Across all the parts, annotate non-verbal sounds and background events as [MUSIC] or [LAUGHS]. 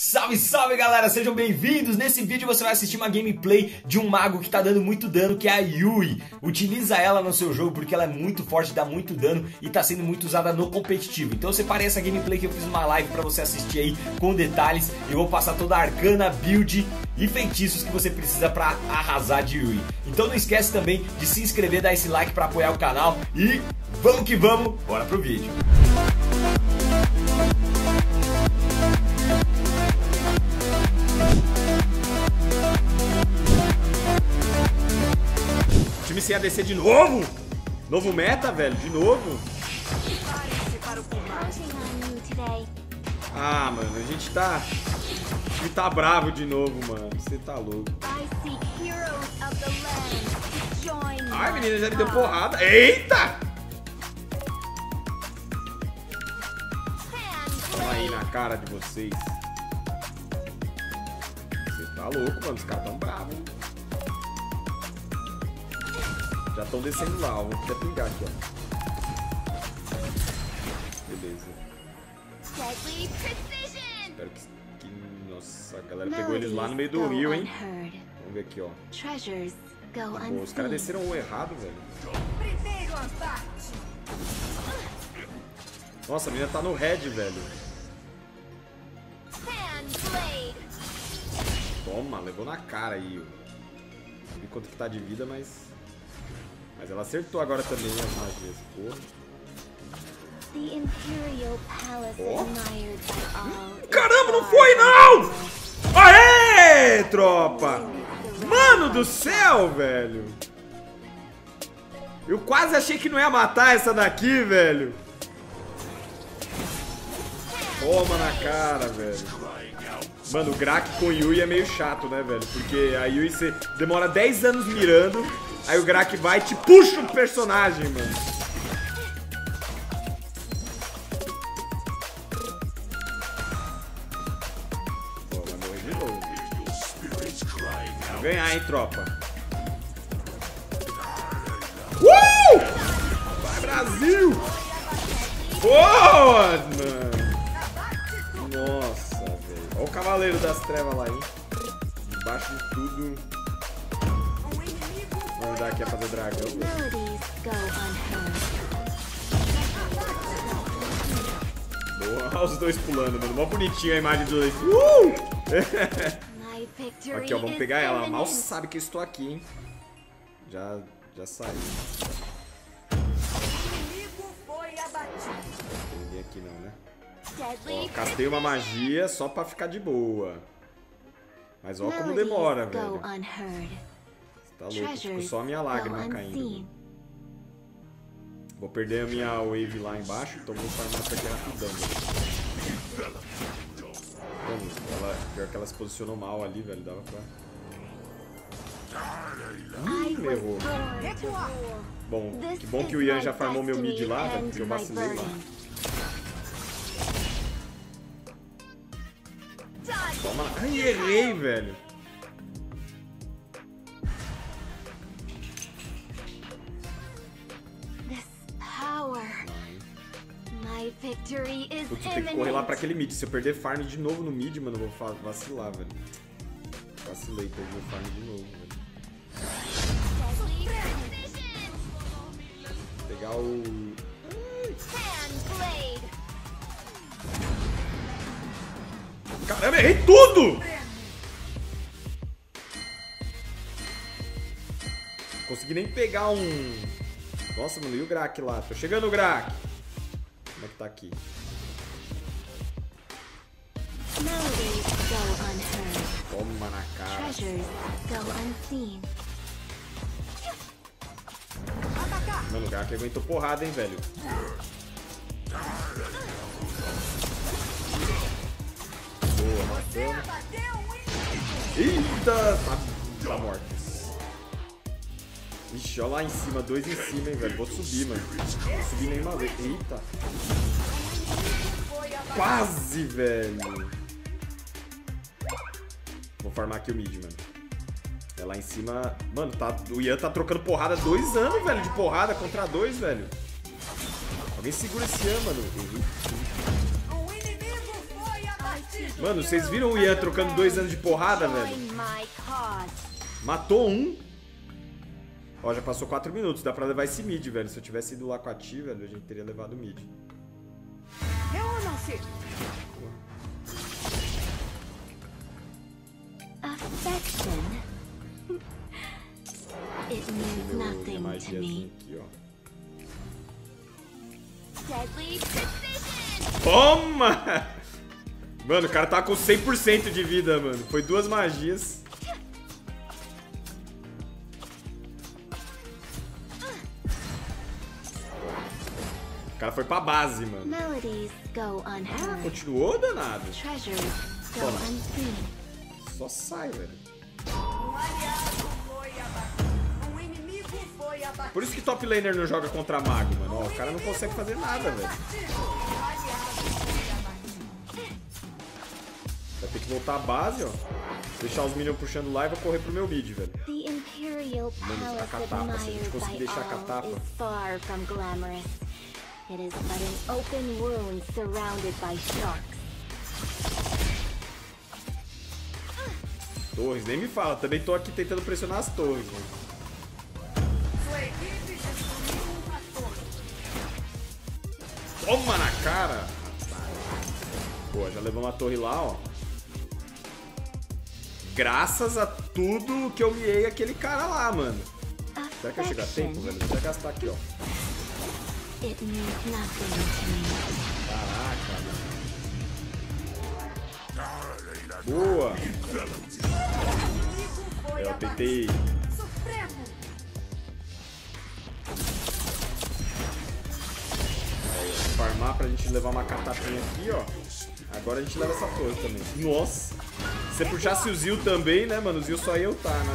Salve, salve galera, sejam bem-vindos! Nesse vídeo você vai assistir uma gameplay de um mago que tá dando muito dano, que é a Yui. Utiliza ela no seu jogo porque ela é muito forte, dá muito dano e tá sendo muito usada no competitivo. Então separei essa gameplay que eu fiz uma live pra você assistir aí com detalhes. Eu vou passar toda a arcana, build e feitiços que você precisa pra arrasar de Yui. Então não esquece também de se inscrever, dar esse like pra apoiar o canal e vamos que vamos, bora pro vídeo! Time sem ADC de novo? Novo meta, velho? De novo? Ah, mano, a gente tá... A gente tá bravo de novo, mano. Você tá louco. Ai, menina, já me deu porrada. Eita! Toma aí na cara de vocês. Você tá louco, mano. Os caras tão bravos, hein? Já estão descendo lá, ó. Vou até pingar aqui, ó. Beleza. Espero que, que... Nossa, a galera pegou eles lá no meio do rio, hein? Vamos ver aqui, ó. Pô, os caras desceram o errado, velho. Nossa, a menina tá no red, velho. Toma, levou na cara aí. Não vi quanto que tá de vida, mas... Mas ela acertou agora também as magias. Porra. Oh. Caramba, não foi não! Aê, tropa! Mano do céu, velho! Eu quase achei que não ia matar essa daqui, velho. Toma na cara, velho. Mano, o Grak com Yui é meio chato, né, velho? Porque a Yui você demora 10 anos mirando Aí o Grak vai e te puxa o personagem, mano. Pô, vai de novo. Vamos ganhar, hein, tropa. Uh! Vai, Brasil! Boa, mano! Nossa, velho. Olha o Cavaleiro das Trevas lá, hein? Debaixo de tudo ajudar aqui a fazer dragão. Boa, os dois pulando, mano. Mó bonitinho a imagem dos dois. Uh! [LAUGHS] aqui, ó, vamos pegar ela. Mal sabe que eu estou aqui, hein. Já, já saiu. Ninguém aqui não, né? Ó, castei uma magia só pra ficar de boa. Mas ó como demora, velho. Tá louco, ficou só a minha lágrima caindo. Vou perder a minha wave lá embaixo, então vou farmar essa aqui rapidão. Vamos, ela, pior que ela se posicionou mal ali, velho, dava pra... Hum, errou. Bom, que bom que o Ian já farmou meu mid lá, velho, porque eu vacilei lá. Toma. Ai, errei, velho. Putz, eu tenho que correr lá pra aquele mid. Se eu perder farm de novo no mid, mano, eu vou vacilar, velho. Vacilei, perdi o farm de novo, velho. Pegar o... Caramba, errei tudo! Consegui nem pegar um... Nossa, mano, e o Grak lá? Tô chegando, Grak! Que tá aqui? Toma na cara. Meu lugar que aguentou porrada, hein, velho. Boa, matando. Eita! Tá, tá morto. Ixi, olha lá em cima, dois em cima, hein, velho. Vou subir, mano. Vou subir nenhuma vez. Eita. Quase, velho. Vou farmar aqui o mid, mano. É lá em cima... Mano, tá... o Ian tá trocando porrada dois anos, velho, de porrada contra dois, velho. Alguém segura esse Ian, mano. Mano, vocês viram o Ian trocando dois anos de porrada, velho? Matou um. Ó, já passou 4 minutos. Dá pra levar esse mid, velho. Se eu tivesse ido lá com a Ti, velho, a gente teria levado o mid. Affection. It means nothing to magiazinha me. aqui, ó. Toma! Mano, o cara tá com 100% de vida, mano. Foi duas magias. O cara foi pra base, mano. Unheard. Continuou, danado? Toma. Só sai, velho. Por isso que top laner não joga contra mago, mano. Ó, o cara não consegue fazer nada, velho. Vai ter que voltar à base, ó. Deixar os minions puxando lá e vou correr pro meu mid, velho. Imperial Vamos a catapa, se a gente conseguir deixar a catapa. It is but an open wound surrounded by sharks. Torres, nem me fala. Também tô aqui tentando pressionar as torres, mano. Toma na cara! Pô, já levamos a torre lá, ó. Graças a tudo que eu miei aquele cara lá, mano. Será que eu chegar a tempo, velho? Vou até gastar aqui, ó. It means nothing to me. Caraca. Boa! Foi Eu tentei Supremo. farmar pra gente levar uma catapinha aqui, ó. Agora a gente leva essa torre também. Nossa! Se você puxasse o Zil também, né, mano? O Zil só ia ultar, né,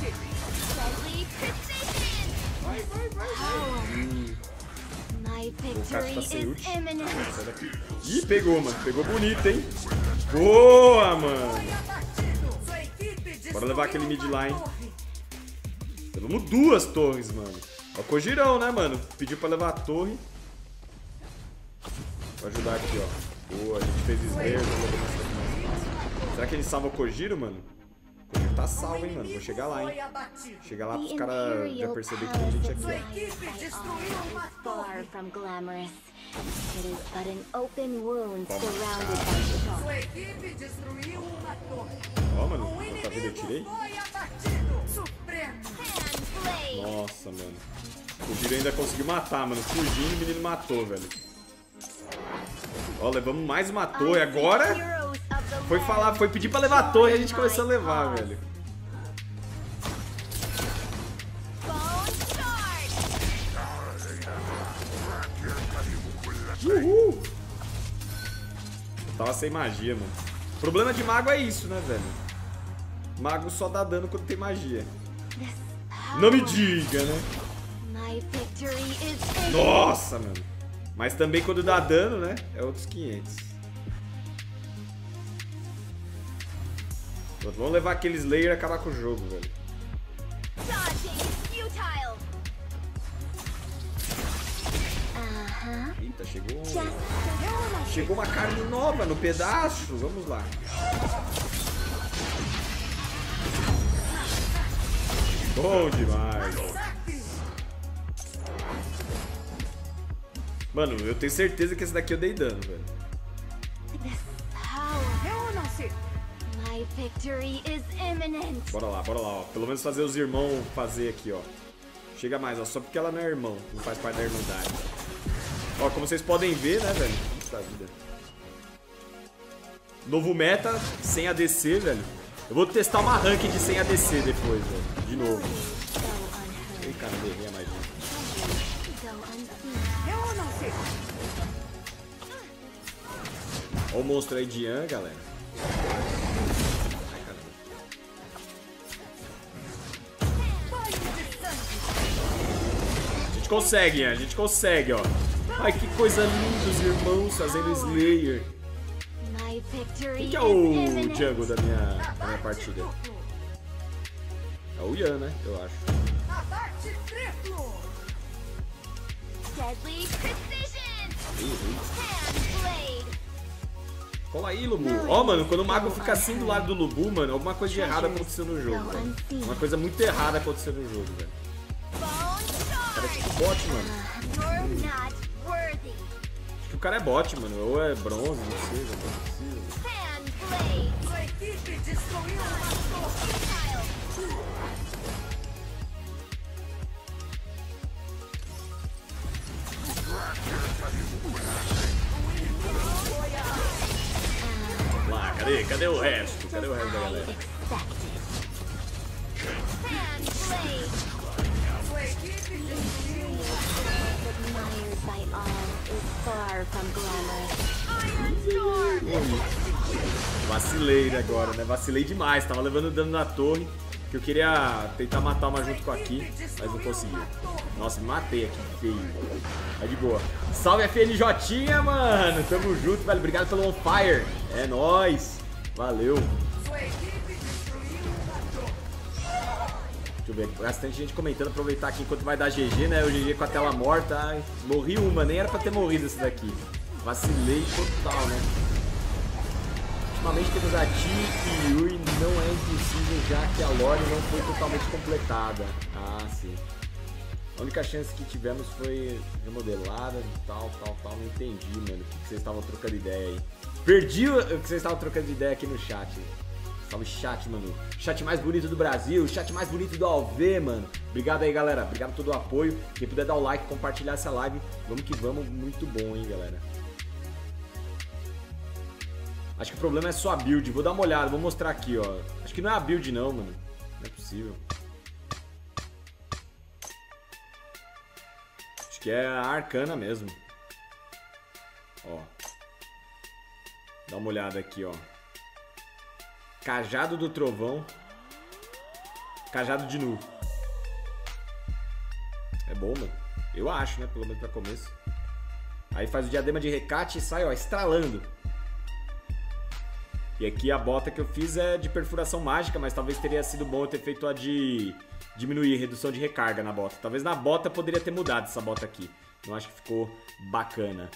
gente? Cara tá ult. Ih, pegou, mano. Pegou bonito, hein? Boa, mano. Bora levar aquele mid line. Levamos duas torres, mano. Ó, o Kojirão, né, mano? Pediu pra levar a torre. Vou ajudar aqui, ó. Boa, a gente fez fácil. Será que ele salva o Kojiro, mano? Tá salvo, hein, mano? Vou chegar lá, hein? Chegar lá pros caras já perceberem que tem gente aqui, ó. Ó, mano, quanta vida eu tirei. inimigo foi abatido. Supremo. Handblade! Nossa, mano. O Kojiro ainda conseguiu matar, mano. Fugindo, o menino matou, velho. Ó, levamos mais uma torre. Agora foi falar, foi pedir pra levar a torre e a gente começou a levar, velho. Uhul! Eu tava sem magia, mano. O problema de mago é isso, né, velho? Mago só dá dano quando tem magia. Não me diga, né? Nossa, mano. Mas também quando dá dano, né? É outros 500. Vamos levar aquele Slayer e acabar com o jogo, velho. Eita, chegou. Chegou uma carne nova no pedaço. Vamos lá. Bom demais. Mano, eu tenho certeza que esse daqui eu dei dano, velho. Bora lá, bora lá, ó. Pelo menos fazer os irmãos fazer aqui, ó. Chega mais, ó. Só porque ela não é irmão, não faz parte da irmandade. Ó, como vocês podem ver, né, velho? Puta vida. Novo meta, sem ADC, velho. Eu vou testar uma rank de sem ADC depois, velho. De novo. Ei, cara, errei a magia. Go unseen. Eu não sei. Ó o monstro aí de Ian, galera. Gente consegue, Ian. A gente consegue, ó. Ai, que coisa linda os irmãos fazendo Slayer. Quem que é o jungle da minha, da minha partida? É o Ian, né? Eu acho. Cola aí, Lubu. Ó, mano, quando o mago fica assim do lado do Lubu, mano, alguma coisa de errado aconteceu no jogo, velho. Uma coisa muito errada aconteceu no jogo, velho. Cara, é tipo bot, mano. Acho que o cara é bot, mano. Ou é bronze, não sei, velho. Não torre. Lá, cadê? Cadê o resto? Cadê o resto da galera? Vacilei agora, né? Vacilei demais. Tava levando dano na torre. Que eu queria tentar matar uma junto com aqui, mas não consegui. Nossa, me matei aqui, feio. Mas de boa. Salve FNJ, mano! Tamo junto, velho. Obrigado pelo on fire. É nóis. Valeu. Sua equipe destruiu uma. Deixa eu ver, bastante gente comentando, aproveitar aqui enquanto vai dar GG, né? O GG com a tela morta. Ai, morri uma, nem era pra ter morrido esse daqui. Vacilei total, né? Ultimamente temos a Ti e Yui, não é impossível já que a lore não foi totalmente completada. Ah, sim. A única chance que tivemos foi remodelada e tal, tal, tal. Não entendi, mano, o que vocês estavam trocando ideia aí. Perdi o que vocês estavam trocando de ideia aqui no chat. Salve chat, mano. Chat mais bonito do Brasil, chat mais bonito do ALV, mano. Obrigado aí, galera. Obrigado por todo o apoio. Quem puder dar o like, compartilhar essa live. Vamos que vamos. Muito bom, hein, galera. Acho que o problema é só a build. Vou dar uma olhada, vou mostrar aqui, ó. Acho que não é a build, não, mano. Não é possível. Acho que é a arcana mesmo. Ó. Dá uma olhada aqui, ó. Cajado do Trovão. Cajado de Nu. É bom, mano. Eu acho, né? Pelo menos pra começo. Aí faz o diadema de recate e sai, ó, estralando. E aqui a bota que eu fiz é de perfuração mágica, mas talvez teria sido bom eu ter feito a de diminuir, redução de recarga na bota. Talvez na bota poderia ter mudado essa bota aqui. Eu acho que ficou bacana.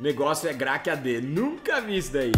O negócio é Grack AD. Nunca vi isso daí.